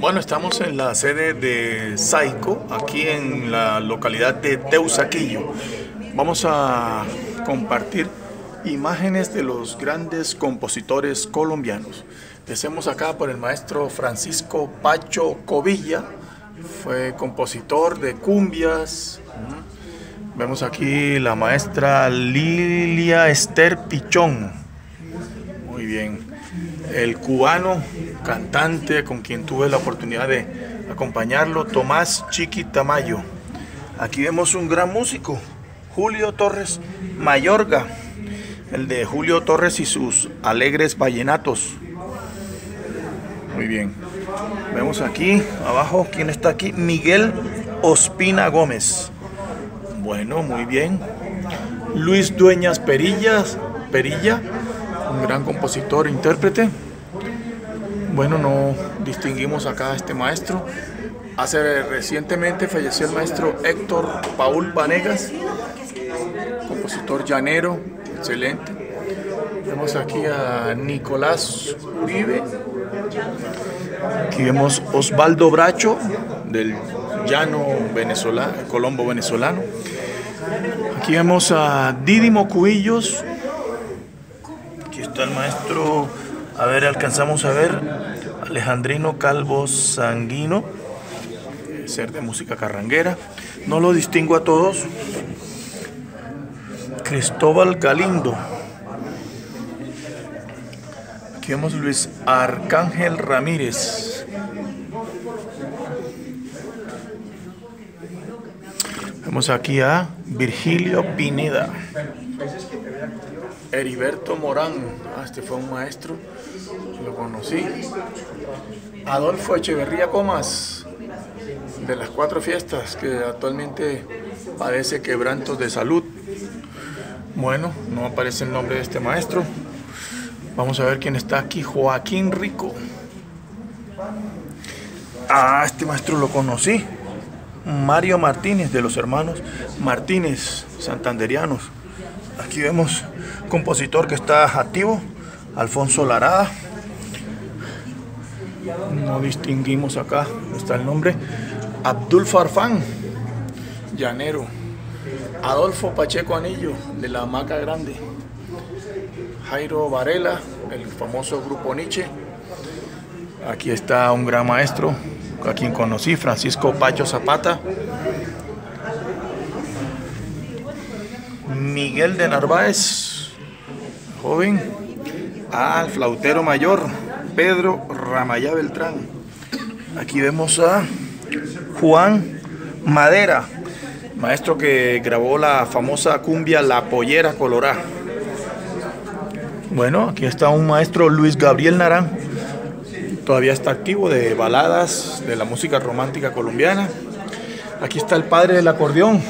Bueno, estamos en la sede de Saico, aquí en la localidad de Teusaquillo. Vamos a compartir imágenes de los grandes compositores colombianos. Empecemos acá por el maestro Francisco Pacho Covilla, fue compositor de cumbias. Vemos aquí la maestra Lilia Esther Pichón. Muy bien. El cubano cantante con quien tuve la oportunidad de acompañarlo, Tomás Chiqui Tamayo. Aquí vemos un gran músico, Julio Torres Mayorga, el de Julio Torres y sus alegres vallenatos. Muy bien. Vemos aquí abajo, ¿quién está aquí? Miguel Ospina Gómez. Bueno, muy bien. Luis Dueñas Perillas, Perilla, un gran compositor intérprete. Bueno, no distinguimos acá a este maestro. Hace recientemente falleció el maestro Héctor Paul Vanegas, compositor llanero, excelente. Vemos aquí a Nicolás Uribe, Aquí vemos Osvaldo Bracho del llano venezolano, colombo venezolano. Aquí vemos a Didimo Cubillos. Aquí está el maestro, a ver, alcanzamos a ver, Alejandrino Calvo Sanguino, ser de música carranguera. No lo distingo a todos. Cristóbal Galindo. Aquí vemos Luis Arcángel Ramírez. Vemos aquí a Virgilio Pineda. Heriberto Morán. Ah, este fue un maestro. Lo conocí. Adolfo Echeverría Comas. De las cuatro fiestas que actualmente padece quebrantos de salud. Bueno, no aparece el nombre de este maestro. Vamos a ver quién está aquí. Joaquín Rico. Ah, este maestro lo conocí. Mario Martínez, de los hermanos Martínez, santanderianos. Aquí vemos compositor que está activo, Alfonso Larada. No distinguimos acá, está el nombre. Abdul Farfán, llanero. Adolfo Pacheco Anillo, de la Hamaca Grande. Jairo Varela, el famoso grupo Nietzsche. Aquí está un gran maestro, a quien conocí, Francisco Pacho Zapata. Miguel de Narváez, joven. Ah, el flautero mayor, Pedro Ramayá Beltrán. Aquí vemos a Juan Madera, maestro que grabó la famosa cumbia La Pollera Colorá. Bueno, aquí está un maestro Luis Gabriel Narán, todavía está activo de baladas de la música romántica colombiana. Aquí está el padre del acordeón.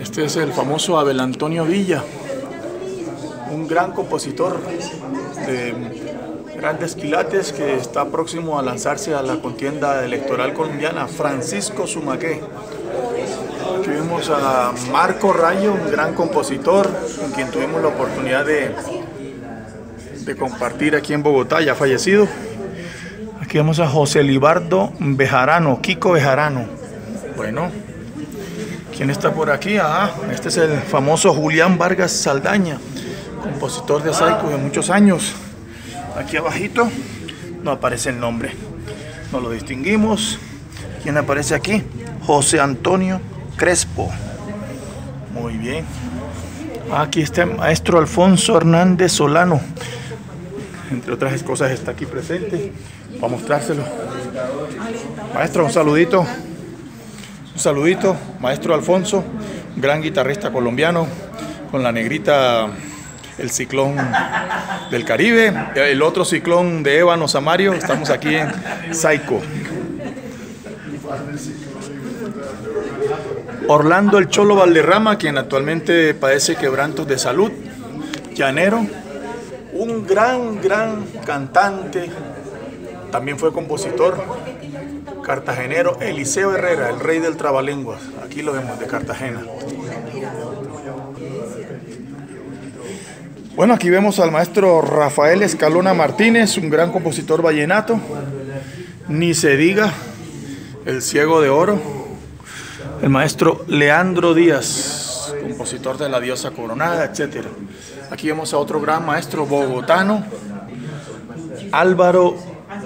Este es el famoso Abel Antonio Villa, un gran compositor de grandes quilates que está próximo a lanzarse a la contienda electoral colombiana, Francisco Sumaqué. Aquí vemos a Marco Rayo, un gran compositor con quien tuvimos la oportunidad de, de compartir aquí en Bogotá, ya fallecido. Aquí vemos a José Libardo Bejarano, Kiko Bejarano. Bueno, ¿quién está por aquí? Ah, este es el famoso Julián Vargas Saldaña, compositor de Saico de muchos años. Aquí abajito no aparece el nombre, no lo distinguimos. ¿Quién aparece aquí? José Antonio Crespo. Muy bien. Aquí está el maestro Alfonso Hernández Solano. Entre otras cosas está aquí presente. Para mostrárselo. Maestro, un saludito. Un saludito. Maestro Alfonso, gran guitarrista colombiano, con la negrita el ciclón del Caribe, el otro ciclón de Ébano Samario. Estamos aquí en Saico. Orlando El Cholo Valderrama, quien actualmente padece quebrantos de salud, llanero, un gran, gran cantante, también fue compositor, cartagenero, Eliseo Herrera, el rey del trabalenguas, aquí lo vemos de Cartagena. Bueno, aquí vemos al maestro Rafael Escalona Martínez, un gran compositor vallenato, Ni se diga el ciego de oro, el maestro Leandro Díaz, compositor de la diosa coronada, etc. Aquí vemos a otro gran maestro bogotano, Álvaro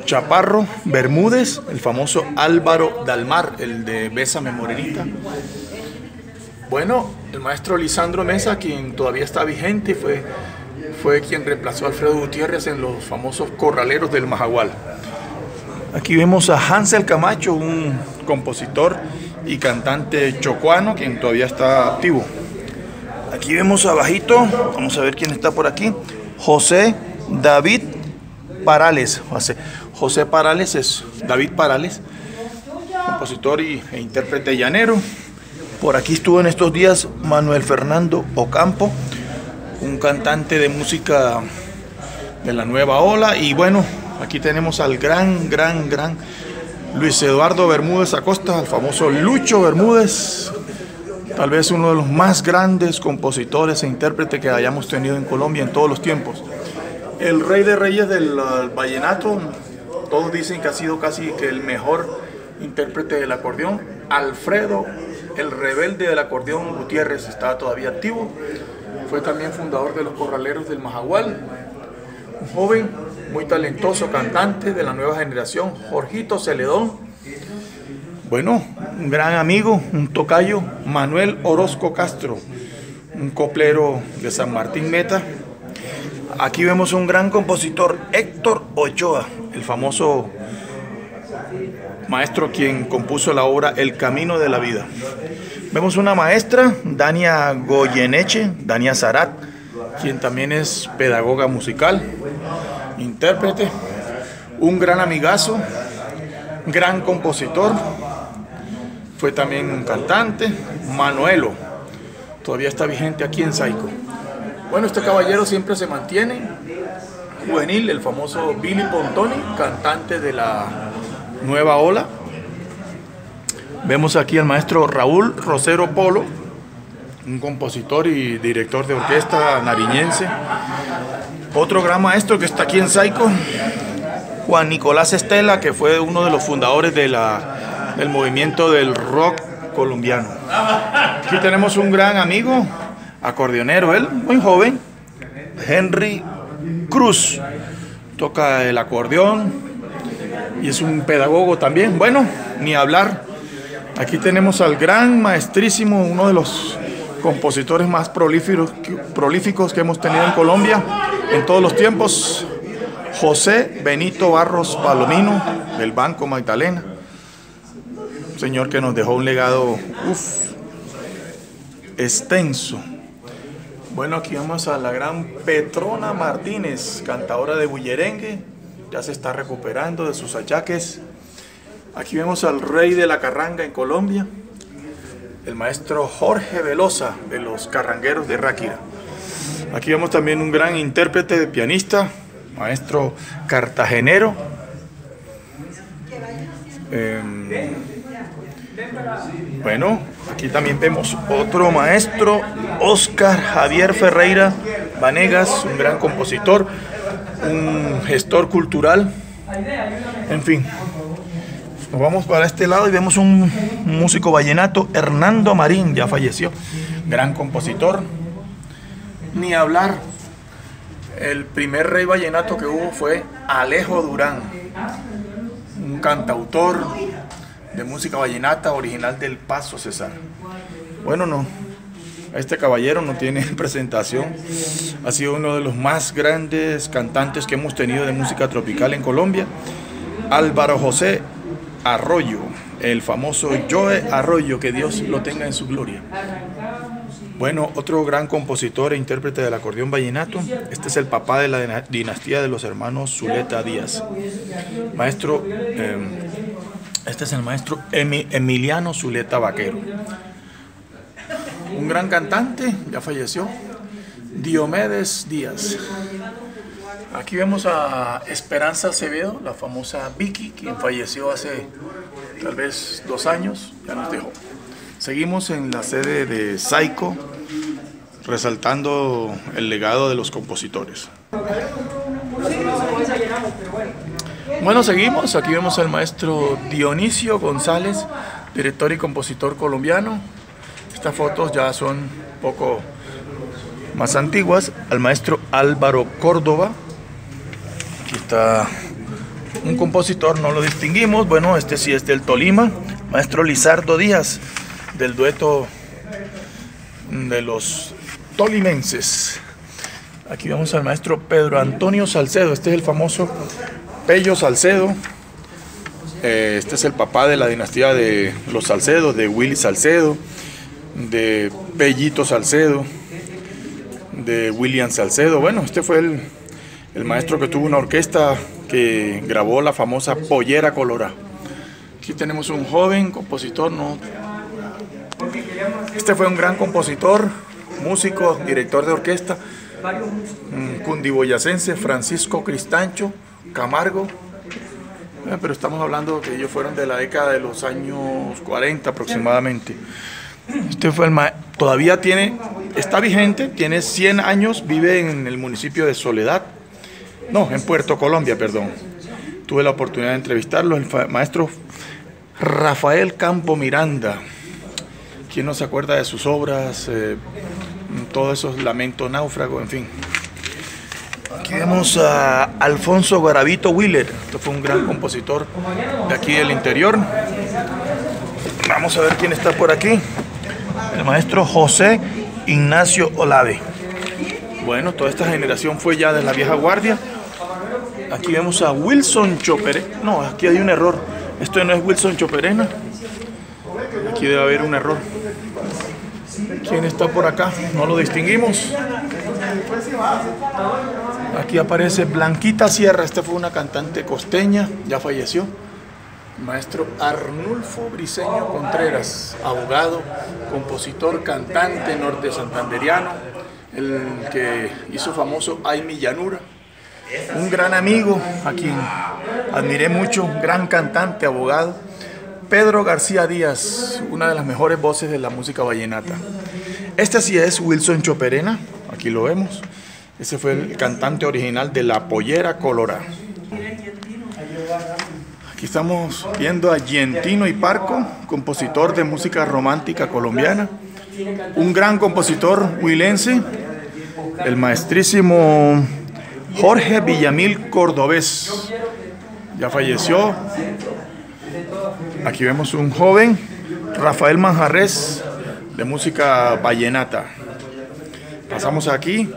Chaparro Bermúdez, el famoso Álvaro Dalmar, el de Bésame Morenita. Bueno, el maestro Lisandro Mesa, quien todavía está vigente, fue, fue quien reemplazó a Alfredo Gutiérrez en los famosos corraleros del Majagual. Aquí vemos a Hansel Camacho, un compositor y cantante chocuano, quien todavía está activo. Aquí vemos abajito, vamos a ver quién está por aquí, José David Parales. José Parales es David Parales, compositor y, e intérprete llanero. Por aquí estuvo en estos días Manuel Fernando Ocampo, un cantante de música de la nueva ola. Y bueno, aquí tenemos al gran, gran, gran Luis Eduardo Bermúdez Acosta, el famoso Lucho Bermúdez, tal vez uno de los más grandes compositores e intérpretes que hayamos tenido en Colombia en todos los tiempos. El rey de reyes del vallenato, todos dicen que ha sido casi que el mejor intérprete del acordeón, Alfredo, el rebelde del acordeón Gutiérrez, estaba todavía activo. Fue también fundador de los Corraleros del Majagual. Un joven, muy talentoso cantante de la nueva generación, Jorgito Celedón. Bueno, un gran amigo, un tocayo, Manuel Orozco Castro, un coplero de San Martín Meta, Aquí vemos un gran compositor, Héctor Ochoa, el famoso maestro quien compuso la obra El Camino de la Vida. Vemos una maestra, Dania Goyeneche, Dania Zarat, quien también es pedagoga musical, intérprete, un gran amigazo, gran compositor, fue también un cantante, Manuelo, todavía está vigente aquí en Saico. Bueno, este caballero siempre se mantiene juvenil, el famoso Billy Pontoni, cantante de la nueva ola. Vemos aquí al maestro Raúl Rosero Polo, un compositor y director de orquesta nariñense. Otro gran maestro que está aquí en Saico, Juan Nicolás Estela, que fue uno de los fundadores del movimiento del rock colombiano. Aquí tenemos un gran amigo, acordeonero, él muy joven, Henry Cruz, toca el acordeón y es un pedagogo también. Bueno, ni hablar. Aquí tenemos al gran maestrísimo, uno de los compositores más prolíficos, que hemos tenido en Colombia en todos los tiempos, José Benito Barros Palomino, del Banco Magdalena. señor que nos dejó un legado extenso. Bueno, aquí vamos a la gran Petrona Martínez, cantadora de bullerengue. Ya se está recuperando de sus achaques. Aquí vemos al rey de la carranga en Colombia, el maestro Jorge Velosa de los carrangueros de Ráquira. Aquí vemos también un gran intérprete de pianista, maestro cartagenero. Em, bueno, aquí también vemos otro maestro, Oscar Javier Ferreira Vanegas, un gran compositor, un gestor cultural, en fin. Nos vamos para este lado y vemos un músico vallenato, Hernando Marín, ya falleció, gran compositor. Ni hablar, el primer rey vallenato que hubo fue Alejo Durán, un cantautor, de música vallenata original del Paso César. Bueno, no, este caballero no tiene presentación. Ha sido uno de los más grandes cantantes que hemos tenido de música tropical en Colombia. Álvaro José Arroyo, el famoso Joe Arroyo, que Dios lo tenga en su gloria. Bueno, otro gran compositor e intérprete del acordeón vallenato. Este es el papá de la dinastía de los hermanos Zuleta Díaz. Maestro em, este es el maestro Emiliano Zuleta Vaquero. Un gran cantante, ya falleció. Diomedes Díaz. Aquí vemos a Esperanza Acevedo, la famosa Vicky, quien falleció hace tal vez dos años, ya nos dejó. Seguimos en la sede de Saico, resaltando el legado de los compositores. Bueno, seguimos. Aquí vemos al maestro Dionisio González, director y compositor colombiano. Estas fotos ya son un poco más antiguas. Al maestro Álvaro Córdoba. Está un compositor, no lo distinguimos. Bueno, este sí es del Tolima. Maestro Lizardo Díaz, del dueto de los tolimenses. Aquí vemos al maestro Pedro Antonio Salcedo. Este es el famoso Pello Salcedo. Eh, este es el papá de la dinastía de los Salcedo, de Willy Salcedo, de Pellito Salcedo, de William Salcedo. Bueno, este fue el, el maestro que tuvo una orquesta que grabó la famosa Pollera Colora. Aquí tenemos un joven compositor, ¿no? Este fue un gran compositor, músico, director de orquesta, cundiboyacense, Francisco Cristancho, Camargo, eh, pero estamos hablando que ellos fueron de la década de los años 40 aproximadamente. Este fue el todavía tiene, está vigente, tiene 100 años, vive en el municipio de Soledad, no, en Puerto Colombia, perdón. Tuve la oportunidad de entrevistarlo, el maestro Rafael Campo Miranda. ¿Quién no se acuerda de sus obras? Eh, todos esos lamentos náufragos, en fin. Aquí vemos a Alfonso Garavito Willer, que fue un gran compositor de aquí del interior. Vamos a ver quién está por aquí. El maestro José Ignacio Olave. Bueno, toda esta generación fue ya de la vieja guardia. Aquí vemos a Wilson Chopere. No, aquí hay un error. Esto no es Wilson Choperena. Aquí debe haber un error. ¿Quién está por acá? No lo distinguimos. Aquí aparece Blanquita Sierra. Esta fue una cantante costeña, ya falleció. Maestro Arnulfo Briseño Contreras, abogado, compositor, cantante norte santanderiano, el que hizo famoso Ay mi llanura. Un gran amigo a quien admiré mucho, un gran cantante, abogado Pedro García Díaz, una de las mejores voces de la música vallenata. Este sí es Wilson Choperena, aquí lo vemos. Ese fue el cantante original de La Pollera Colorada. Aquí estamos viendo a Gentino y Parco, compositor de música romántica colombiana. Un gran compositor huilense, el maestrísimo Jorge Villamil Cordobés. Ya falleció, Aquí vemos un joven, Rafael Manjarres, de música vallenata. Pasamos aquí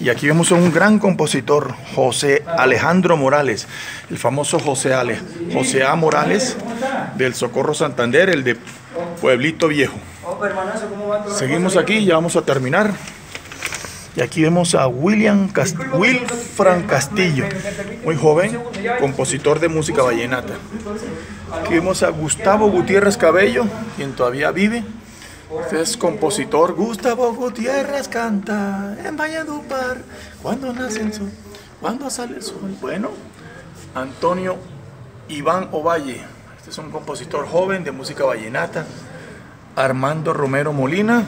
y aquí vemos a un gran compositor, José Alejandro Morales, el famoso José, Ale, José A. Morales del Socorro Santander, el de Pueblito Viejo. Seguimos aquí, ya vamos a terminar. Y aquí vemos a William Cast Wilfran Castillo, muy joven, compositor de música vallenata. Aquí vemos a Gustavo Gutiérrez Cabello, quien todavía vive. Este es compositor. Gustavo Gutiérrez canta en Valledupar. Cuando nace el sol, cuando sale el sol. Bueno, Antonio Iván Ovalle. Este es un compositor joven de música vallenata. Armando Romero Molina,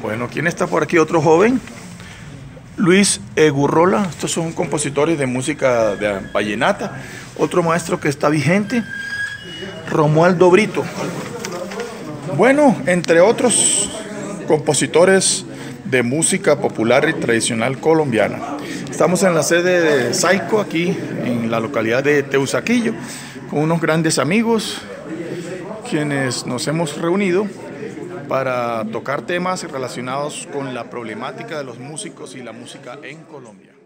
bueno, ¿quién está por aquí? Otro joven. Luis Egurrola, estos son compositores de música de vallenata. Otro maestro que está vigente, Romualdo Brito. Bueno, entre otros compositores de música popular y tradicional colombiana. Estamos en la sede de Saico, aquí en la localidad de Teusaquillo, con unos grandes amigos, quienes nos hemos reunido para tocar temas relacionados con la problemática de los músicos y la música en Colombia.